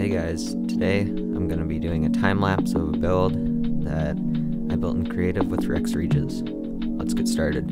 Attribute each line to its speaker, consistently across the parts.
Speaker 1: Hey guys, today I'm going to be doing a time lapse of a build that I built in Creative with Rex Regis. Let's get started.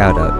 Speaker 1: Shout out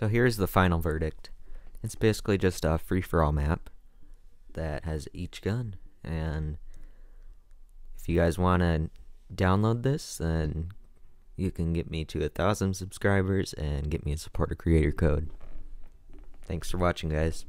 Speaker 1: So here's the final verdict. It's basically just a free-for-all map that has each gun. And if you guys want to download this, then you can get me to a thousand subscribers and get me a supporter creator code. Thanks for watching, guys.